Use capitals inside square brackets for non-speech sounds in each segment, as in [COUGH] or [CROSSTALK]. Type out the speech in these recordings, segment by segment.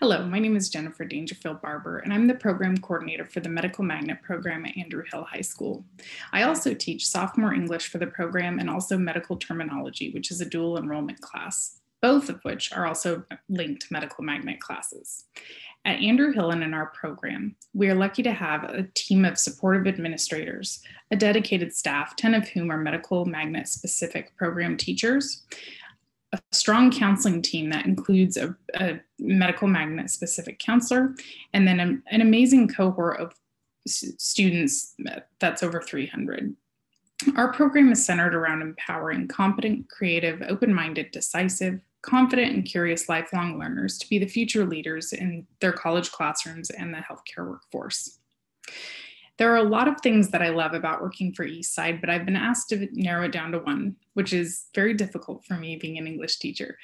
Hello, my name is Jennifer Dangerfield Barber, and I'm the program coordinator for the Medical Magnet program at Andrew Hill High School. I also teach sophomore English for the program and also medical terminology, which is a dual enrollment class, both of which are also linked medical magnet classes. At Andrew Hill and in our program, we are lucky to have a team of supportive administrators, a dedicated staff, 10 of whom are medical magnet specific program teachers, a strong counseling team that includes a, a medical magnet specific counselor, and then a, an amazing cohort of students that's over 300. Our program is centered around empowering competent, creative, open minded, decisive, confident, and curious lifelong learners to be the future leaders in their college classrooms and the healthcare workforce. There are a lot of things that I love about working for Eastside, but I've been asked to narrow it down to one, which is very difficult for me being an English teacher.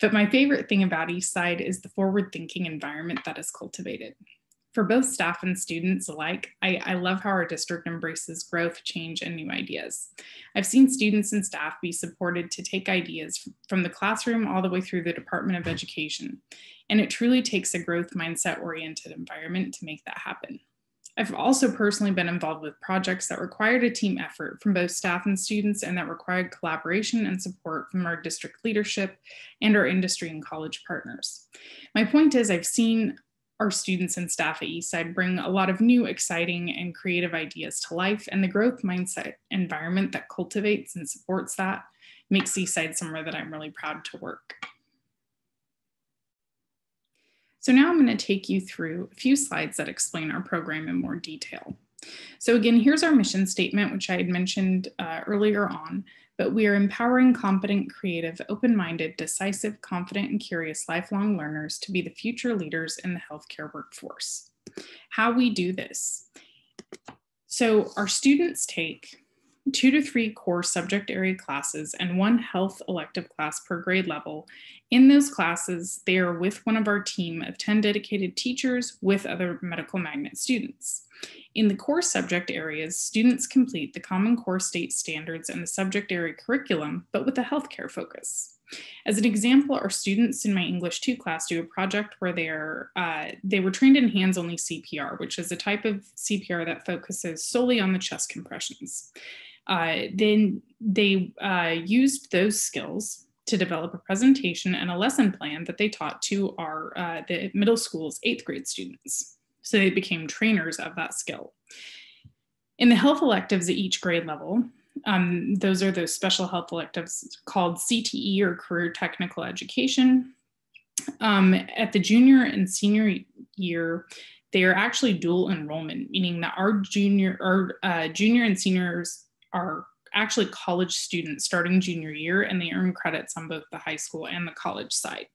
But my favorite thing about Eastside is the forward thinking environment that is cultivated. For both staff and students alike, I, I, love how our district embraces growth, change, and new ideas. I've seen students and staff be supported to take ideas from the classroom all the way through the Department of Education. And it truly takes a growth mindset oriented environment to make that happen. I've also personally been involved with projects that required a team effort from both staff and students and that required collaboration and support from our district leadership and our industry and college partners. My point is I've seen our students and staff at Eastside bring a lot of new, exciting, and creative ideas to life, and the growth mindset environment that cultivates and supports that makes Eastside somewhere that I'm really proud to work. So now I'm going to take you through a few slides that explain our program in more detail. So again, here's our mission statement, which I had mentioned uh, earlier on, but we are empowering competent, creative, open-minded, decisive, confident, and curious lifelong learners to be the future leaders in the healthcare workforce. How we do this. So our students take two to three core subject area classes and one health elective class per grade level. In those classes, they are with one of our team of 10 dedicated teachers with other medical magnet students. In the core subject areas, students complete the Common Core state standards and the subject area curriculum, but with a healthcare focus. As an example, our students in my English 2 class do a project where they are uh, they were trained in hands-only CPR, which is a type of CPR that focuses solely on the chest compressions. Uh, then they uh, used those skills to develop a presentation and a lesson plan that they taught to our uh, the middle school's eighth grade students. So they became trainers of that skill. In the health electives at each grade level, um, those are those special health electives called CTE or career technical education. Um, at the junior and senior year, they are actually dual enrollment, meaning that our junior, our uh, junior and seniors are actually college students starting junior year and they earn credits on both the high school and the college side.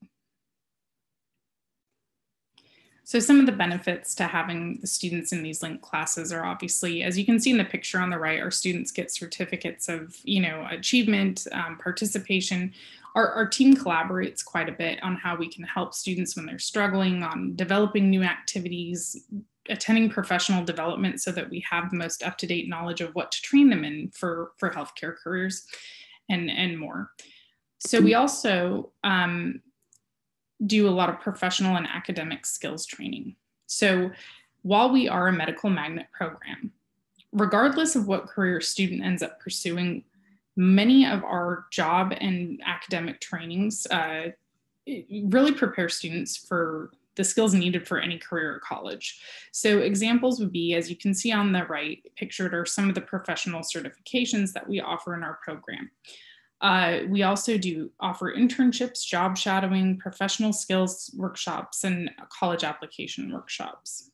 So some of the benefits to having the students in these linked classes are obviously, as you can see in the picture on the right, our students get certificates of, you know, achievement, um, participation. Our, our team collaborates quite a bit on how we can help students when they're struggling on developing new activities, attending professional development so that we have the most up-to-date knowledge of what to train them in for, for healthcare careers and, and more. So we also um, do a lot of professional and academic skills training. So while we are a medical magnet program, regardless of what career student ends up pursuing, many of our job and academic trainings uh, really prepare students for the skills needed for any career or college. So examples would be, as you can see on the right pictured are some of the professional certifications that we offer in our program. Uh, we also do offer internships, job shadowing, professional skills workshops, and college application workshops.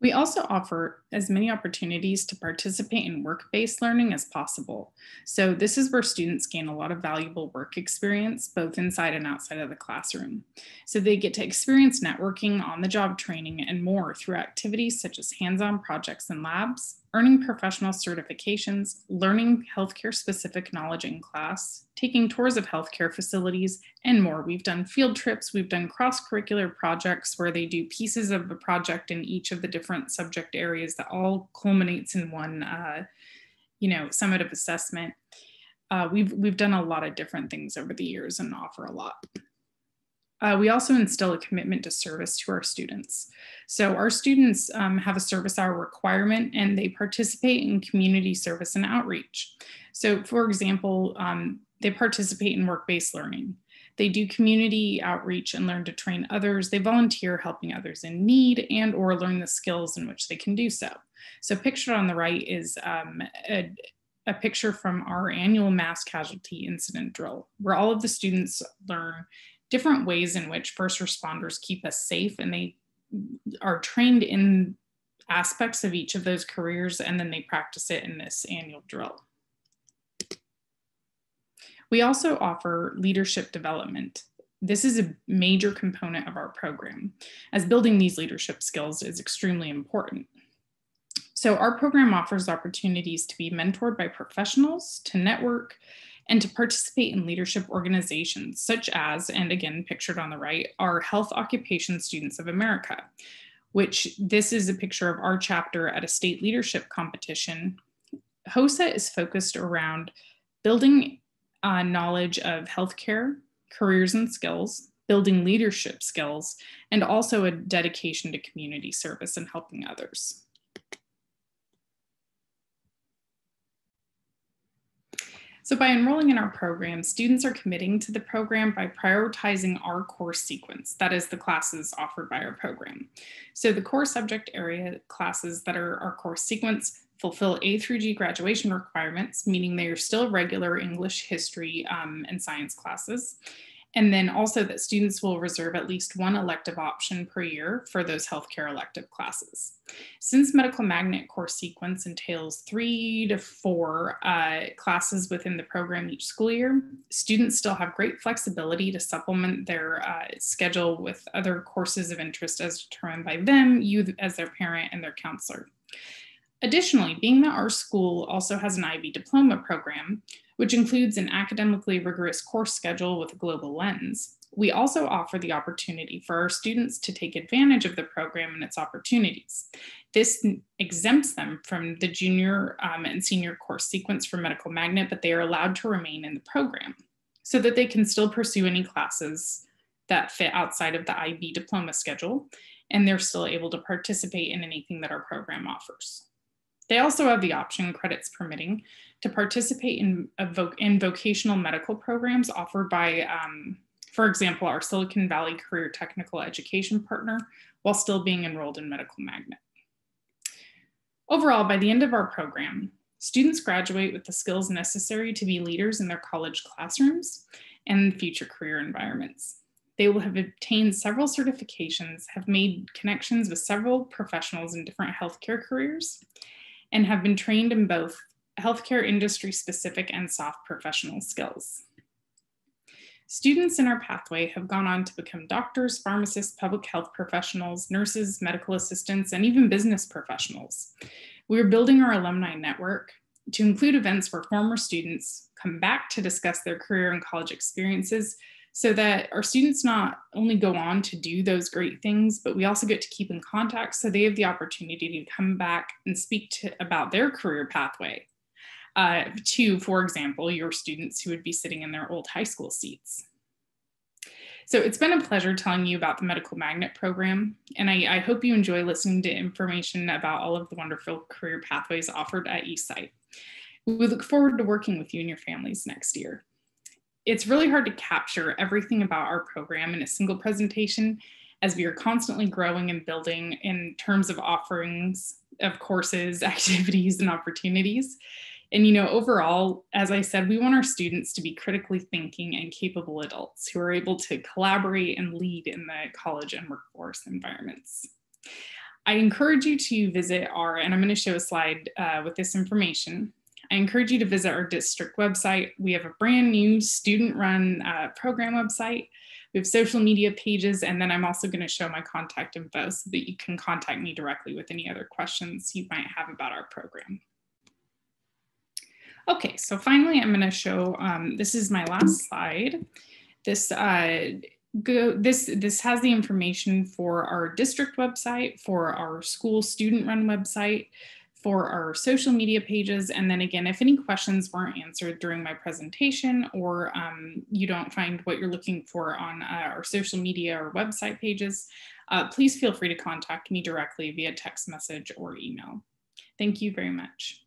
We also offer as many opportunities to participate in work-based learning as possible. So this is where students gain a lot of valuable work experience, both inside and outside of the classroom. So they get to experience networking, on-the-job training, and more through activities such as hands-on projects and labs, earning professional certifications, learning healthcare specific knowledge in class, taking tours of healthcare facilities, and more. We've done field trips, we've done cross-curricular projects where they do pieces of a project in each of the different subject areas that all culminates in one, uh, you know, summative assessment. uh, we've, we've done a lot of different things over the years and offer a lot. Uh, we also instill a commitment to service to our students. So our students um, have a service hour requirement and they participate in community service and outreach. So for example, um, they participate in work-based learning. They do community outreach and learn to train others. They volunteer helping others in need and or learn the skills in which they can do so. So pictured on the right is um, a, a picture from our annual mass casualty incident drill, where all of the students learn different ways in which first responders keep us safe and they are trained in aspects of each of those careers and then they practice it in this annual drill. We also offer leadership development. This is a major component of our program as building these leadership skills is extremely important. So our program offers opportunities to be mentored by professionals, to network, and to participate in leadership organizations such as, and again pictured on the right, our Health Occupation Students of America, which this is a picture of our chapter at a state leadership competition. HOSA is focused around building uh, knowledge of healthcare, careers and skills, building leadership skills, and also a dedication to community service and helping others. So by enrolling in our program, students are committing to the program by prioritizing our course sequence, that is the classes offered by our program. So the core subject area classes that are our course sequence fulfill A through G graduation requirements, meaning they are still regular English, history, um, and science classes. And then also that students will reserve at least one elective option per year for those healthcare elective classes. Since Medical Magnet course sequence entails three to four uh, classes within the program each school year, students still have great flexibility to supplement their uh, schedule with other courses of interest as determined by them, you as their parent, and their counselor. Additionally, being that our school also has an IB diploma program, which includes an academically rigorous course schedule with a global lens, we also offer the opportunity for our students to take advantage of the program and its opportunities. This exempts them from the junior um, and senior course sequence for Medical Magnet, but they are allowed to remain in the program so that they can still pursue any classes that fit outside of the IB diploma schedule, and they're still able to participate in anything that our program offers. They also have the option, credits permitting, to participate in, in vocational medical programs offered by, um, for example, our Silicon Valley Career Technical Education partner, while still being enrolled in Medical Magnet. Overall, by the end of our program, students graduate with the skills necessary to be leaders in their college classrooms and future career environments. They will have obtained several certifications, have made connections with several professionals in different healthcare careers, and have been trained in both healthcare industry specific and soft professional skills. Students in our pathway have gone on to become doctors, pharmacists, public health professionals, nurses, medical assistants, and even business professionals. We're building our alumni network to include events where former students come back to discuss their career and college experiences so that our students not only go on to do those great things, but we also get to keep in contact so they have the opportunity to come back and speak to, about their career pathway uh, to, for example, your students who would be sitting in their old high school seats. So it's been a pleasure telling you about the Medical Magnet program, and I, I, hope you enjoy listening to information about all of the wonderful career pathways offered at Eastside. We look forward to working with you and your families next year it's really hard to capture everything about our program in a single presentation as we are constantly growing and building in terms of offerings of courses, [LAUGHS] activities, and opportunities. And, you know, overall, as I said, we want our students to be critically thinking and capable adults who are able to collaborate and lead in the college and workforce environments. I encourage you to visit our, and I'm going to show a slide uh, with this information, I encourage you to visit our district website. We have a brand new student run uh, program website. We have social media pages, and then I'm also going to show my contact info so that you can contact me directly with any other questions you might have about our program. Okay, so finally, I'm going to show, um, this is my last slide. This, uh, go, this, this has the information for our district website, for our school student run website, for our social media pages. And then again, if any questions weren't answered during my presentation or um, you don't find what you're looking for on uh, our social media or website pages, uh, please feel free to contact me directly via text message or email. Thank you very much.